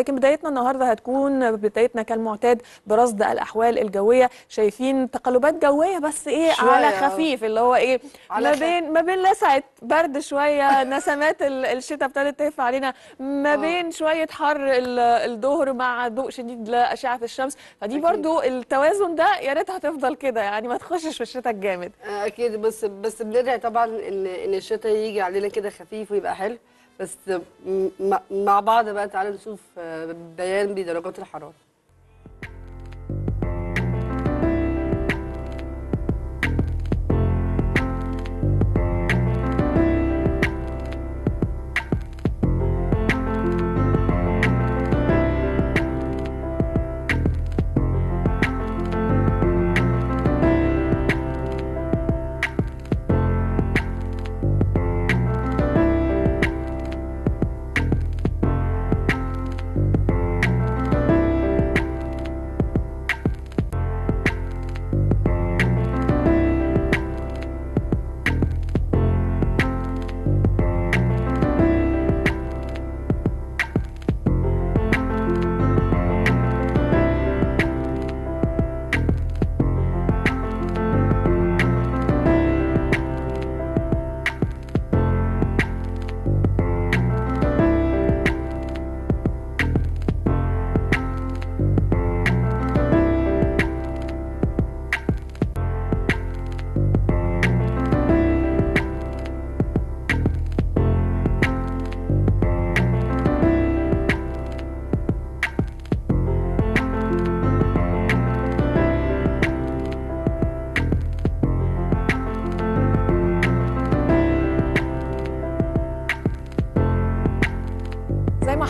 لكن بدايتنا النهارده هتكون بدايتنا كالمعتاد برصد الأحوال الجوية شايفين تقلبات جوية بس إيه على آه. خفيف اللي هو إيه ما بين ما بين لسعة برد شوية نسمات ال- الشتاء ابتدت تهف علينا ما آه. بين شوية حر ال- الظهر مع ضوء شديد لاشعه الشمس فدي. برضو التوازن ده يا ريت هتفضل كده يعني ما تخشش في الشتاء الجامد أكيد بس بس بندعي طبعا ان إن الشتاء يجي علينا كده خفيف ويبقى حلو بس مع- بعض بقى تعالوا نشوف آه، بيان بدرجات الحرارة.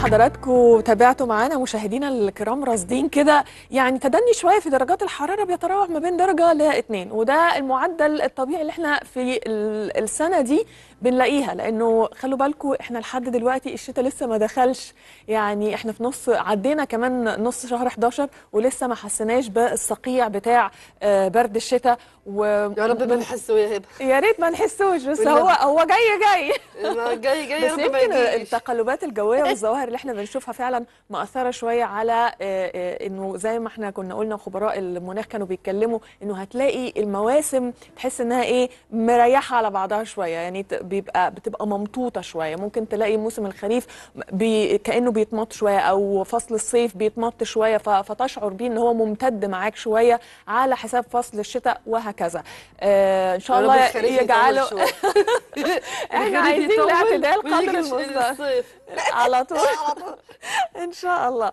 حضراتكم تابعتوا معانا مشاهدينا الكرام راصدين كده. يعني تدني شوية في درجات الحرارة بيتراوح ما بين درجة لاثنين وده المعدل الطبيعي اللي إحنا في ال- السنة دي بنلاقيها لأنه خلوا بالكم إحنا لحد دلوقتي الشتاء لسه ما دخلش. يعني إحنا في نص عدينا كمان نص شهر 11 ولسه ما حسيناش بالصقيع بتاع آه، برد الشتاء. و يا رب ما نحسه يا هبة. يا ريت ما نحسوش بس. هو هو جاي جاي. جاي جاي يا بس يمكن التقلبات الجوية والظواهر اللي إحنا بنشوفها فعلا مأثرة شوية على آه، آه، إنه زي ما إحنا كنا قلنا خبراء المناخ كانوا بيتكلموا إنه هتلاقي المواسم تحس إنها إيه مريحة على بعضها شوية. يعني بيبقى بتبقى ممطوطة شوية. ممكن تلاقي موسم الخريف بي كأنه بيتمط شوية أو فصل الصيف بيتمط شوية فتشعر بيه إن هو ممتد معاك شوية على حساب فصل الشتاء وهكذا. آه إن شاء الله يجعله. إحنا عايزين الاعتدال قدر المستطاع. الصيف. على طول. إن شاء الله.